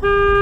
Bye.